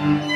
Mm-hmm.